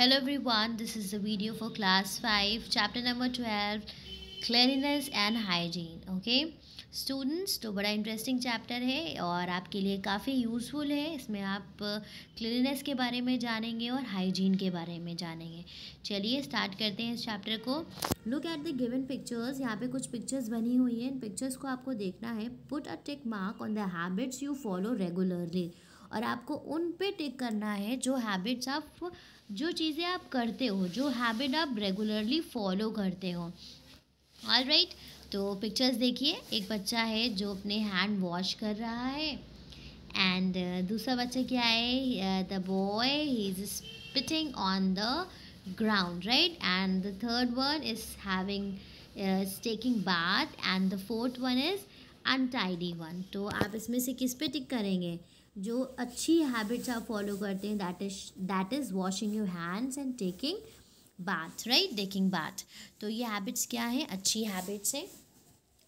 Hello everyone, this is the video for class 5, chapter number 12, cleanliness and hygiene. Okay? Students तो बड़ा interesting chapter है और आपके लिए काफ़ी यूज़फुल है इसमें आप क्लीननेस के बारे में जानेंगे और हाइजीन के बारे में जानेंगे चलिए स्टार्ट करते हैं इस चैप्टर को look at the given pictures यहाँ पे कुछ पिक्चर्स बनी हुई हैं इन पिक्चर्स को आपको देखना है put a tick mark on the habits you follow regularly और आपको उन पे टिक करना है जो हैबिट्स आप जो चीज़ें आप करते हो जो हैबिट आप रेगुलरली फॉलो करते हो। All right right? तो पिक्चर्स देखिए। एक बच्चा है जो अपने हैंड वॉश कर रहा है। एंड uh, दूसरा बच्चा क्या है? The boy he is spitting on the ground right? And the third one is having uh, is taking bath. And the fourth one is untidy one. तो आप इसमें से किस पे टिक करेंगे? जो अच्छी हैबिट्स आप फॉलो करते हैं that is that is washing your hands and taking bath right taking bath तो ये हैबिट्स क्या हैं? अच्छी हैबिट्स हैं।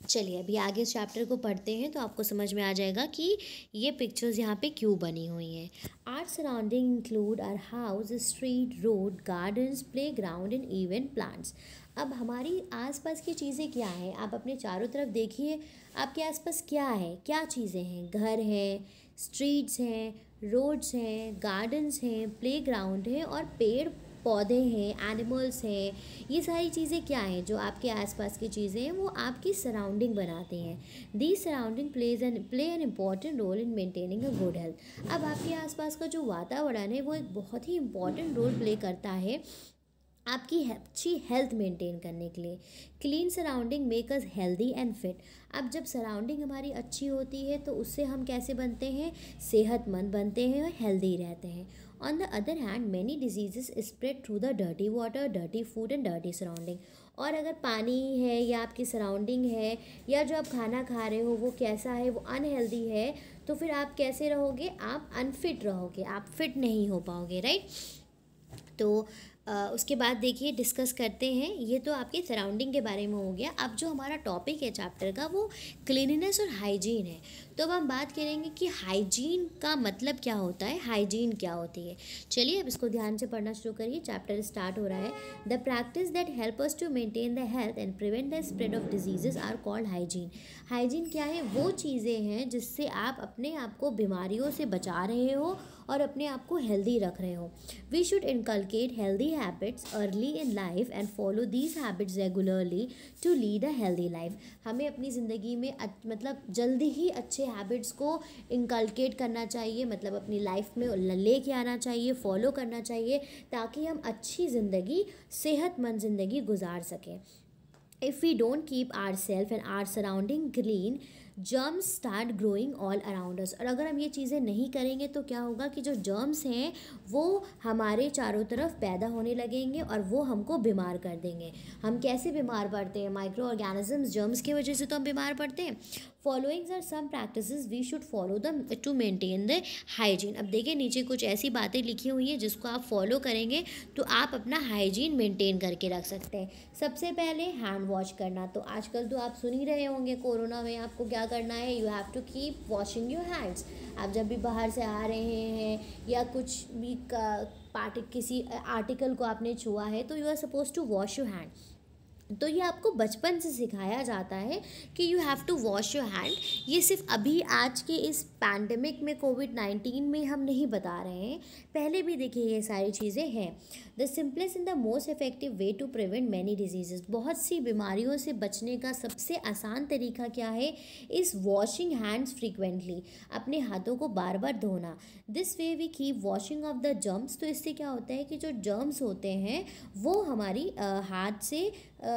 चलिए, अभी आगे इस चैप्टर को पढ़ते हैं तो आपको समझ में आ जाएगा कि ये पिक्चर्स यहाँ पे क्यों बनी हुई हैं। Our surrounding include our house street road gardens playground and event plants अब हमारी आसपास की चीज़ें क्या हैं? आप अपने चारों तरफ़ देखिए, आपके आसपास क्या है? क्या चीज़ें हैं? घर हैं स्ट्रीट्स हैं, रोड्स हैं, गार्डन्स हैं प्ले ग्राउंड है और पेड़ पौधे हैं, एनिमल्स हैं। ये सारी चीज़ें क्या हैं? जो आपके आसपास की चीज़ें हैं, वो आपकी सराउंडिंग बनाती हैं। The surrounding plays an play an important role in maintaining a good health अब आपके आसपास का जो वातावरण है, वो एक बहुत ही इंपॉर्टेंट रोल प्ले करता है। आपकी अच्छी हेल्थ मेंटेन करने के लिए। Clean surrounding make us healthy and fit अब जब सराउंडिंग हमारी अच्छी होती है तो उससे हम कैसे बनते हैं? सेहतमंद बनते हैं और हेल्दी रहते हैं। On the other hand many diseases spread through the dirty water dirty food and dirty surrounding और अगर पानी है या आपकी सराउंडिंग है, या जो आप खाना खा रहे हो, वो कैसा है, वो अनहेल्दी है तो फिर आप कैसे रहोगे? आप अनफिट रहोगे। आप फिट नहीं हो पाओगे राइट तो उसके बाद देखिए डिस्कस करते हैं। ये तो आपके सराउंडिंग के बारे में हो गया। अब जो हमारा टॉपिक है चैप्टर का, वो क्लीनिनेस और हाइजीन है। तो अब हम बात करेंगे कि हाइजीन का मतलब क्या होता है हाइजीन क्या होती है। चलिए अब इसको ध्यान से पढ़ना शुरू करिए चैप्टर स्टार्ट हो रहा है। The practice that help us to maintain the health and prevent the spread of diseases are called hygiene hygiene क्या है? वो चीज़ें हैं जिससे आप अपने आप को बीमारियों से बचा रहे हो और अपने आप को हेल्दी रख रहे हो। We should inculcate healthy habits early in life and follow these habits regularly to lead a healthy life हमें अपनी ज़िंदगी में मतलब जल्दी ही अच्छे हैबिट्स को इंकल्केट करना चाहिए मतलब अपनी लाइफ में लेके आना चाहिए फॉलो करना चाहिए, ताकि हम अच्छी ज़िंदगी, सेहतमंद ज़िंदगी गुजार सकें। If we don't keep our self and our surrounding clean germs start growing all around us और अगर हम ये चीज़ें नहीं करेंगे तो क्या होगा कि जो जर्म्स हैं, वो हमारे चारों तरफ़ पैदा होने लगेंगे और वो हमको बीमार कर देंगे। हम कैसे बीमार पड़ते हैं? माइक्रो ऑर्गेनिजम्स जर्म्स की वजह से तो हम बीमार पड़ते हैं। Followings are some practice we should follow the to maintain the hygiene अब देखिए, नीचे कुछ ऐसी बातें लिखी हुई हैं जिसको आप फॉलो करेंगे तो आप अपना हाइजीन मेंटेन करके रख सकते हैं। सबसे पहले हैंड वॉश करना। तो आजकल तो आप सुन ही रहे होंगे कोरोना में आपको क्या करना है you have to keep washing your hands आप जब भी बाहर से आ रहे हैं या कुछ भी पार्ट, किसी आर्टिकल को आपने छुआ है तो you are suppose to wash your hand तो ये आपको बचपन से सिखाया जाता है कि you have to wash your hand ये सिर्फ़ अभी आज के इस पैंडमिक में कोविड नाइन्टीन में हम नहीं बता रहे हैं। पहले भी देखिए ये सारी चीज़ें हैं। The simplest and the most effective way to prevent many diseases बहुत सी बीमारियों से बचने का सबसे आसान तरीका क्या है? इज़ वॉशिंग हैंड्स फ्रिक्वेंटली अपने हाथों को बार बार धोना। This way we keep washing off the germs तो इससे क्या होता है कि जो जर्म्स होते हैं, वो हमारी हाथ से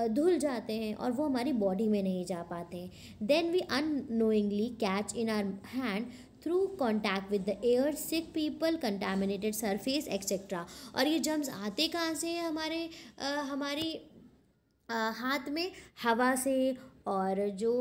धुल जाते हैं और वो हमारी बॉडी में नहीं जा पाते हैं। Then we unknowingly catch in our hand through contact with the air sick people contaminated surface etcetera और ये जम्स आते कहाँ से हैं? हमारे आ, हमारी आ, हाथ में? हवा से और जो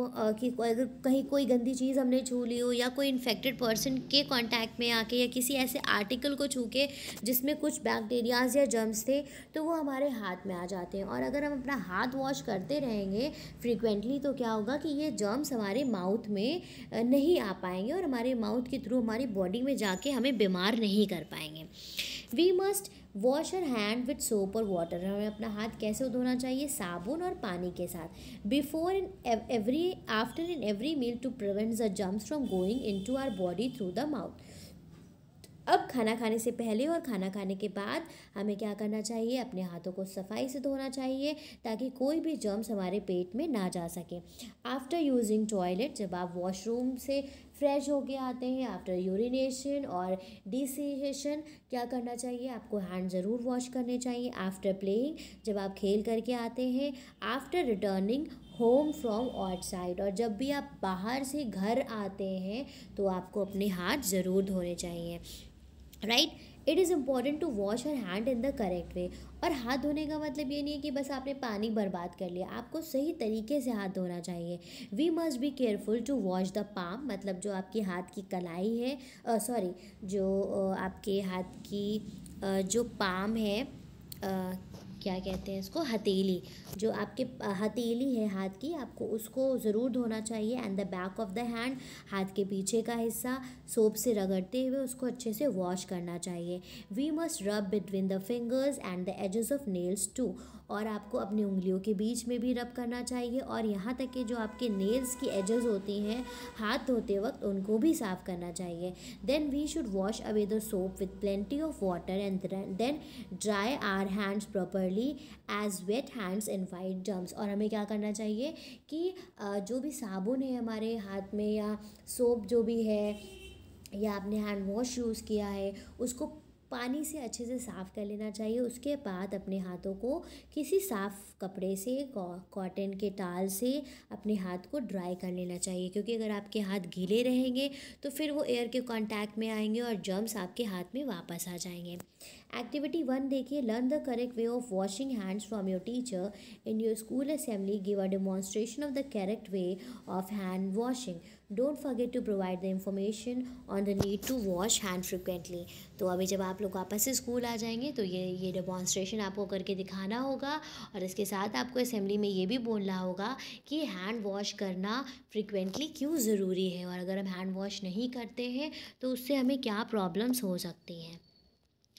कि अगर कहीं कोई गंदी चीज़ हमने छू ली हो या कोई इन्फेक्टेड पर्सन के कांटेक्ट में आके या किसी ऐसे आर्टिकल को छू के जिसमें कुछ बैक्टीरियाज या जर्म्स थे तो वो हमारे हाथ में आ जाते हैं। और अगर हम अपना हाथ वॉश करते रहेंगे फ्रिक्वेंटली तो क्या होगा कि ये जर्म्स हमारे माउथ में नहीं आ पाएँगे और हमारे माउथ के थ्रू हमारी बॉडी में जाके हमें बीमार नहीं कर पाएँगे। We must wash our hand with soap और वाटर हमें अपना हाथ कैसे धोना चाहिए? साबुन और पानी के साथ। Before and every after and every meal to prevent the germs from going into our body through the mouth अब खाना खाने से पहले और खाना खाने के बाद हमें क्या करना चाहिए? अपने हाथों को सफ़ाई से धोना चाहिए ताकि कोई भी जर्म्स हमारे पेट में ना जा सके। आफ्टर यूजिंग टॉयलेट जब आप वॉशरूम से फ्रेश होके आते हैं आफ्टर यूरिनेशन और डिसीशन क्या करना चाहिए? आपको हैंड ज़रूर वॉश करने चाहिए आफ्टर प्लेइंग जब आप खेल करके आते हैं after returning home from outside और जब भी आप बाहर से घर आते हैं तो आपको अपने हाथ ज़रूर धोने चाहिए। Right it is important to wash our hand in the correct way और हाथ धोने का मतलब ये नहीं है कि बस आपने पानी बर्बाद कर लिया। आपको सही तरीके से हाथ धोना चाहिए। We must be careful to wash the palm मतलब जो आपके हाथ की कलाई है सॉरी uh, जो uh, आपके हाथ की uh, जो पाम है क्या कहते हैं इसको, हथेली। जो आपके हथेली है हाथ की, आपको उसको ज़रूर धोना चाहिए and the back of the hand हाथ के पीछे का हिस्सा, सोप से रगड़ते हुए उसको अच्छे से वॉश करना चाहिए। We must rub between the fingers and the edges of nails too और आपको अपनी उंगलियों के बीच में भी रब करना चाहिए और यहाँ तक कि जो आपके नेल्स की एजेस होती हैं, हाथ धोते वक्त उनको भी साफ़ करना चाहिए। Then we should wash away the soap with plenty of water and then dry our hands properly as wet hands invite germs और हमें क्या करना चाहिए कि जो भी साबुन है हमारे हाथ में या सोप जो भी है, या आपने हैंड वॉश यूज़ किया है, उसको पानी से अच्छे से साफ़ कर लेना चाहिए। उसके बाद अपने हाथों को किसी साफ़ कपड़े से कॉटन के टाल से अपने हाथ को ड्राई कर लेना चाहिए। क्योंकि अगर आपके हाथ गीले रहेंगे तो फिर वो एयर के कांटेक्ट में आएँगे और जर्म्स आपके हाथ में वापस आ जाएँगे। एक्टिविटी वन देखिए learn the correct way of washing hands from your teacher in your school assembly give a demonstration of the correct way of hand washing don't forget to provide the information on the need to wash hand frequently तो अभी जब आप लोग वापस से school आ जाएँगे तो ये ये डेमॉन्स्ट्रेशन आपको करके दिखाना होगा और इसके साथ आपको असेंबली में ये भी बोलना होगा कि हैंड वॉश करना फ्रिक्वेंटली क्यों ज़रूरी है? और अगर हम हैंड वॉश नहीं करते हैं तो उससे हमें क्या प्रॉब्लम्स हो सकती हैं?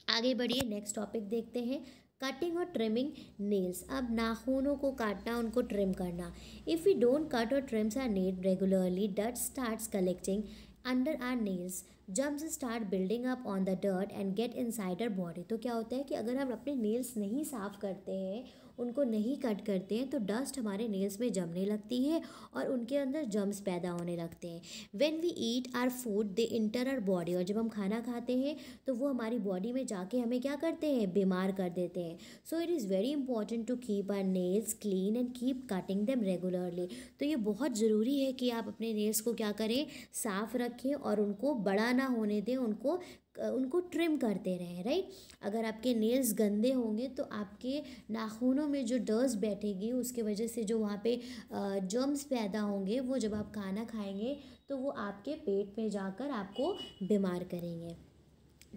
आगे बढ़िए नेक्स्ट टॉपिक देखते हैं। कटिंग और ट्रिमिंग नेल्स अब नाखूनों को काटना, उनको ट्रिम करना। If you don't cut or trims our nail regularly that starts collecting under our nails germs start building up on the dirt and get inside our body तो क्या होता है कि अगर हम अपने नेल्स नहीं साफ़ करते हैं उनको नहीं कट करते हैं तो डस्ट हमारे नेल्स में जमने लगती है और उनके अंदर जम्स पैदा होने लगते हैं। When we eat our food they enter our body और जब हम खाना खाते हैं तो वो हमारी बॉडी में जाके हमें क्या करते हैं? बीमार कर देते हैं। So it is very important to keep our nails clean and keep cutting them regularly तो ये बहुत ज़रूरी है कि आप अपने नेल्स को क्या करें? साफ़ रखें और उनको बड़ा ना होने दें, उनको उनको ट्रिम करते रहें राइट अगर आपके नेल्स गंदे होंगे तो आपके नाखूनों में जो डर्स बैठेगी, उसके वजह से जो वहाँ पे जर्म्स पैदा होंगे, वो जब आप खाना खाएँगे तो वो आपके पेट में जाकर आपको बीमार करेंगे।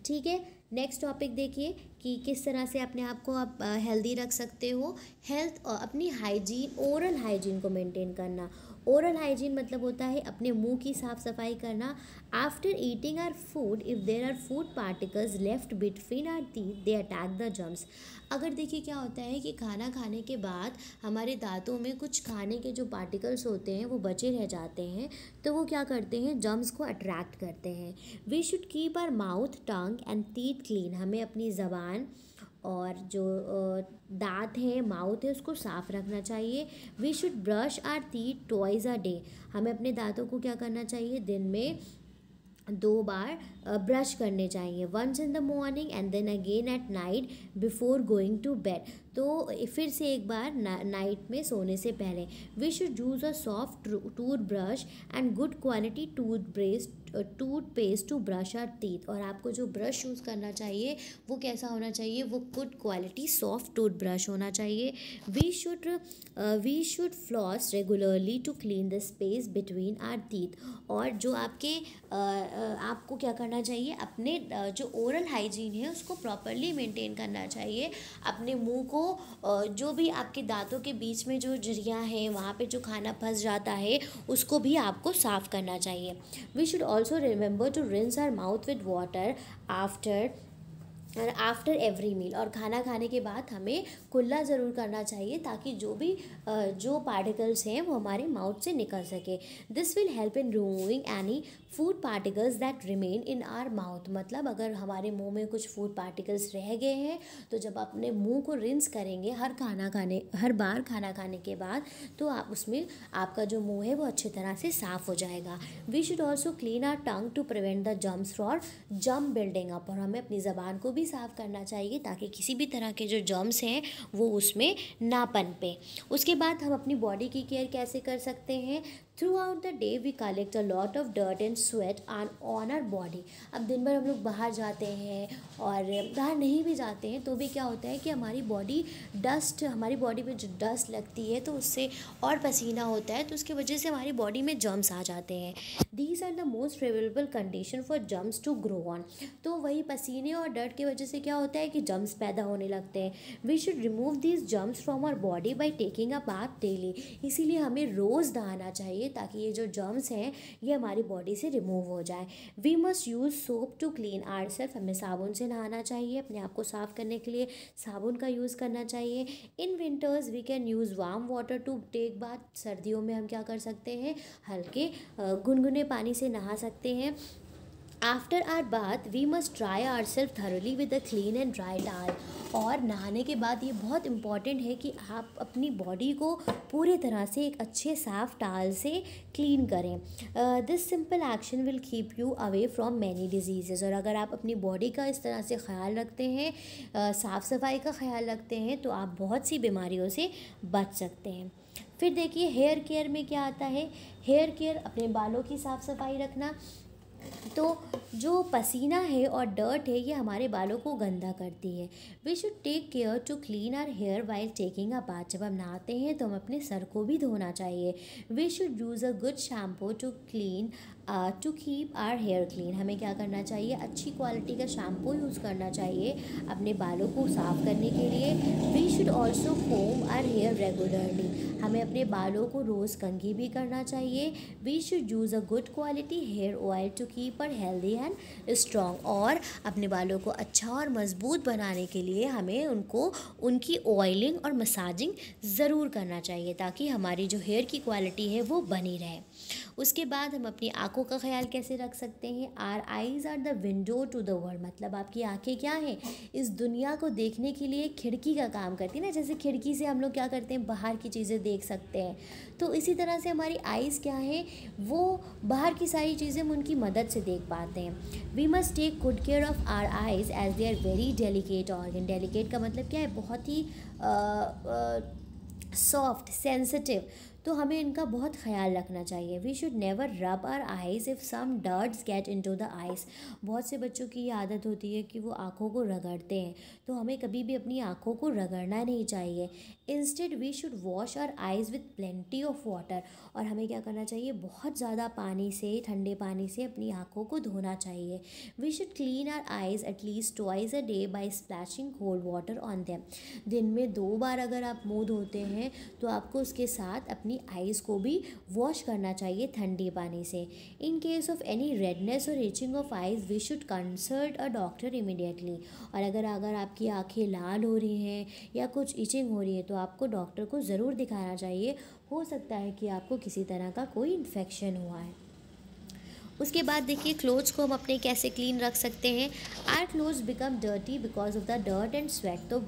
ठीक है? नेक्स्ट टॉपिक देखिए कि किस तरह से अपने आप को आप हेल्दी रख सकते हो। हेल्थ और अपनी हाइजीन ओरल हाइजीन को मेंटेन करना। ओरल हाइजीन मतलब होता है अपने मुँह की साफ़ सफ़ाई करना। After eating our food if there our food particles left between our teeth they attack the germs अगर देखिए क्या होता है कि खाना खाने के बाद हमारे दांतों में कुछ खाने के जो पार्टिकल्स होते हैं, वो बचे रह जाते हैं तो वो क्या करते हैं? जम्स को अट्रैक्ट करते हैं। We should keep our mouth tongue and teeth clean हमें अपनी ज़बान और जो दांत है, माउथ है, उसको साफ़ रखना चाहिए। We should brush our teeth twice a day हमें अपने दांतों को क्या करना चाहिए? दिन में दो बार ब्रश करने चाहिए। Once in the morning and then again at night before going to bed तो फिर से एक बार नाइट में सोने से पहले। We should use a soft toothbrush and good quality toothpaste toothpaste to brush our teeth और आपको जो ब्रश यूज़ करना चाहिए वो कैसा होना चाहिए? वो good quality soft tooth brush होना चाहिए। We should we should floss regularly to clean the space between our teeth और जो आपके uh, uh, आपको क्या करना चाहिए? अपने uh, जो ओरल हाइजीन है उसको प्रॉपरली मेंटेन करना चाहिए। अपने मुँह को जो भी आपके दांतों के बीच में जो ज़रिया है वहाँ पे जो खाना फंस जाता है उसको भी आपको साफ़ करना चाहिए। We should also remember to rinse our mouth with water after after every meal और खाना खाने के बाद हमें कुल्ला ज़रूर करना चाहिए ताकि जो भी जो पार्टिकल्स हैं वो हमारे माउथ से निकल सके। This will help in removing any food particles that remain in our mouth मतलब अगर हमारे मुँह में कुछ फ़ूड पार्टिकल्स रह गए हैं तो जब अपने मुँह को रिंस करेंगे हर खाना खाने, हर बार खाना खाने के बाद तो आप उसमें आपका जो मुँह है वो अच्छी तरह से साफ़ हो जाएगा। We should also clean our tongue to prevent the germs for germ building up और हमें अपनी ज़बान को भी साफ़ करना चाहिए ताकि किसी भी तरह के जो जर्म्स हैं, वो उसमें ना पनपे उसके बाद हम अपनी बॉडी की केयर कैसे कर सकते हैं? Throughout the day we collect a lot of dirt and sweat on on our body अब दिन भर हम लोग बाहर जाते हैं और बाहर नहीं भी जाते हैं तो भी क्या होता है कि हमारी बॉडी डस्ट हमारी बॉडी में जो डस्ट लगती है तो उससे और पसीना होता है तो उसकी वजह से हमारी बॉडी में जर्म्स आ जाते हैं। These are the most favourable condition for germs to grow on तो वही पसीने और डर्ट की वजह से क्या होता है कि जम्स पैदा होने लगते हैं। We should remove these germs from our body by taking a bath daily इसीलिए हमें रोज़ नहाना चाहिए ताकि ये जो जर्म्स हैं, ये हमारी बॉडी से रिमूव हो जाए। We must use soap to clean our self हमें साबुन से नहाना चाहिए, अपने आप को साफ़ करने के लिए साबुन का यूज़ करना चाहिए। In winters we can use warm water to take bath सर्दियों में हम क्या कर सकते हैं, हल्के गुनगुने पानी से नहा सकते हैं। After our bath we must dry our self thoroughly with a clean and dry towel और नहाने के बाद ये बहुत इंपॉर्टेंट है कि आप अपनी बॉडी को पूरी तरह से एक अच्छे साफ़ टाल से क्लीन करें। This simple action will keep you away from many diseases और अगर आप अपनी बॉडी का इस तरह से ख्याल रखते हैं uh, साफ़ सफ़ाई का ख्याल रखते हैं तो आप बहुत सी बीमारियों से बच सकते हैं। फिर देखिए हेयर केयर में क्या आता है? हेयर केयर अपने बालों की साफ़ सफ़ाई रखना। तो जो पसीना है और डर्ट है, ये हमारे बालों को गंदा करती है। We should take care to clean our hair while taking a bath जब हम नहाते हैं तो हम अपने सर को भी धोना चाहिए। We should use a good shampoo to clean to keep our hair clean हमें क्या करना चाहिए? अच्छी क्वालिटी का शैम्पू यूज़ करना चाहिए अपने बालों को साफ़ करने के लिए। We should also comb our hair regularly हमें अपने बालों को रोज़ कंघी भी करना चाहिए। We should use a good quality hair oil to keep our healthy and strong और अपने बालों को अच्छा और मज़बूत बनाने के लिए हमें उनको, उनकी ऑयलिंग और मसाजिंग ज़रूर करना चाहिए ताकि हमारी जो हेयर की क्वालिटी है वो बनी रहे। उसके बाद हम अपनी आँखों का ख्याल कैसे रख सकते हैं? Our eyes are the window to the world मतलब आपकी आँखें क्या हैं? इस दुनिया को देखने के लिए खिड़की का काम करती है ना? जैसे खिड़की से हम लोग क्या करते हैं? बाहर की चीज़ें देख सकते हैं। तो इसी तरह से हमारी आइज़ क्या है? वो बाहर की सारी चीज़ें हम उनकी मदद से देख पाते हैं। We must take good care of our eyes as they are very delicate organ delicate का मतलब क्या है? बहुत ही सॉफ्ट सेंसिटिव तो हमें इनका बहुत ख्याल रखना चाहिए। We should never rub our eyes if some dirts get into the eyes बहुत से बच्चों की ये आदत होती है कि वो आँखों को रगड़ते हैं तो हमें कभी भी अपनी आँखों को रगड़ना नहीं चाहिए। Instead we should wash our eyes with plenty of water और हमें क्या करना चाहिए? बहुत ज़्यादा पानी से, ठंडे पानी से अपनी आँखों को धोना चाहिए। We should clean our eyes at least twice a day by splashing cold water on them दिन में दो बार अगर आप मुँह धोते हैं तो आपको उसके साथ अपनी आइज़ को भी वॉश करना चाहिए ठंडे पानी से। In case of any redness और itching of eyes we should consult a doctor immediately और अगर अगर आपकी आँखें लाल हो रही हैं या कुछ इचिंग हो रही है तो आपको डॉक्टर को ज़रूर दिखाना चाहिए। हो सकता है कि आपको किसी तरह का कोई इन्फेक्शन हुआ है। उसके बाद देखिए क्लोथ्स को हम अपने कैसे क्लीन रख सकते हैं? Our clothes become dirty because of the dirt and sweat तो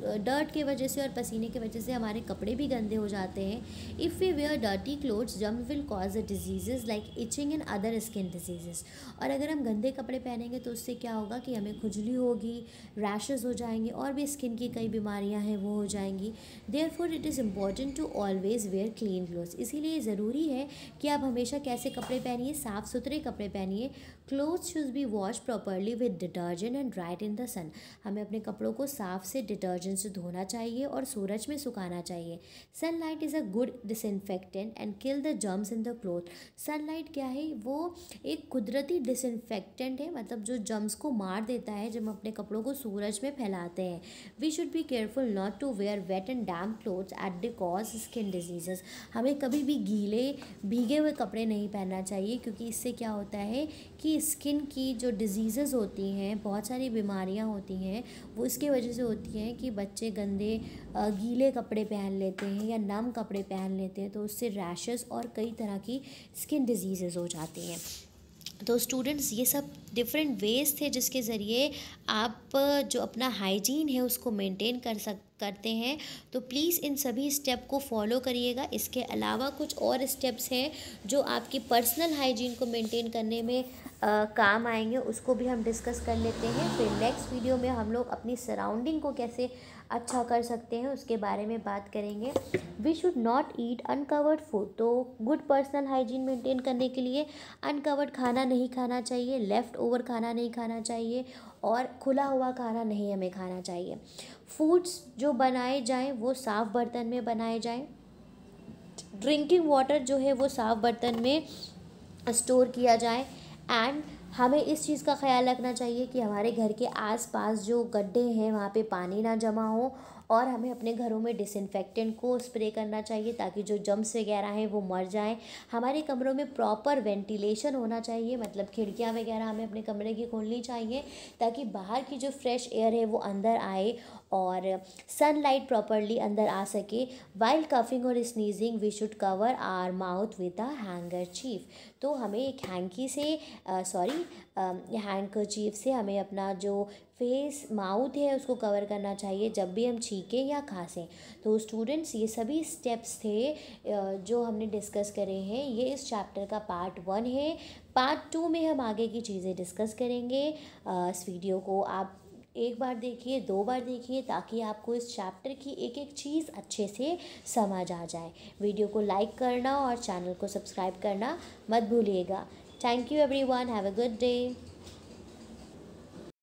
डर्ट की वजह से और पसीने की वजह से हमारे कपड़े भी गंदे हो जाते हैं। If we wear dirty clothes germ will cause a disease like itching and other skin disease और अगर हम गंदे कपड़े पहनेंगे तो उससे क्या होगा कि हमें खुजली होगी रैशेज़ हो जाएँगे और भी स्किन की कई बीमारियाँ हैं, वो हो जाएँगी। Therefore it is important to always wear clean clothes इसीलिए ज़रूरी है कि आप हमेशा कैसे कपड़े पहनिए साफ़ सुथरे कपड़े पहनिए। Clothes should be wash properly with detergent and dried in the sun हमें अपने कपड़ों को साफ़ से डिटर्जेंट से धोना चाहिए और सूरज में सुखाना चाहिए। Sunlight is a good disinfectant and kill the germs in the cloth sunlight क्या है? वो एक कुदरती डिसइनफेक्टेंट है मतलब जो जर्म्स को मार देता है जब हम अपने कपड़ों को सूरज में फैलाते हैं। We should be careful not to wear wet and damp clothes at the cause skin diseases हमें कभी भी गीले, भीगे हुए कपड़े नहीं पहनना चाहिए, क्योंकि इससे क्या होता है कि स्किन की जो डिज़ीज़ होती हैं, बहुत सारी बीमारियाँ होती हैं, वो इसकी वजह से होती हैं कि बच्चे गंदे गीले कपड़े पहन लेते हैं या नम कपड़े पहन लेते हैं तो उससे रैशेस और कई तरह की स्किन डिज़ीज़ हो जाती हैं। तो स्टूडेंट्स ये सब डिफरेंट वेज थे जिसके ज़रिए आप, जो अपना हाइजीन है उसको मेंटेन कर सक करते हैं तो प्लीज़ इन सभी स्टेप को फॉलो करिएगा। इसके अलावा कुछ और स्टेप्स हैं जो आपकी पर्सनल हाइजीन को मेंटेन करने में आ, काम आएँगे उसको भी हम डिस्कस कर लेते हैं। फिर नेक्स्ट वीडियो में हम लोग अपनी सराउंडिंग को कैसे अच्छा कर सकते हैं उसके बारे में बात करेंगे। We should not eat uncovered food तो गुड पर्सनल हाइजीन मेंटेन करने के लिए अनकवर्ड खाना नहीं खाना चाहिए लेफ़्ट ओवर खाना नहीं खाना चाहिए और खुला हुआ खाना नहीं हमें खाना चाहिए। फूड्स जो बनाए जाएँ, वो साफ़ बर्तन में बनाए जाएँ। ड्रिंकिंग वाटर जो है, वो साफ़ बर्तन में स्टोर किया जाए। एंड हमें इस चीज़ का ख्याल रखना चाहिए कि हमारे घर के आसपास जो गड्ढे हैं, वहाँ पे पानी ना जमा हो और हमें अपने घरों में डिसइनफेक्टेंट को स्प्रे करना चाहिए ताकि जो जम्स वगैरह हैं, वो मर जाएँ। हमारे कमरों में प्रॉपर वेंटिलेशन होना चाहिए मतलब खिड़कियाँ वगैरह हमें अपने कमरे की खोलनी चाहिए ताकि बाहर की जो फ्रेश एयर है, वो अंदर आए और सनलाइट प्रॉपरली अंदर आ सके। वाइल्ड कफिंग और sneezing we should cover our mouth with a handkerchief तो हमें एक हैंकी से सॉरी हैंकर चीफ से हमें अपना जो फेस माउथ है, उसको कवर करना चाहिए जब भी हम छीकें या खांसें। तो स्टूडेंट्स ये सभी स्टेप्स थे जो हमने डिस्कस करे हैं। ये इस चैप्टर का पार्ट वन है। पार्ट टू में हम आगे की चीज़ें डिस्कस करेंगे। इस वीडियो को आप एक बार देखिए, दो बार देखिए, ताकि आपको इस चैप्टर की एक एक चीज़ अच्छे से समझ आ जाए। वीडियो को लाइक करना और चैनल को सब्सक्राइब करना मत भूलिएगा। Thank you everyone have a good day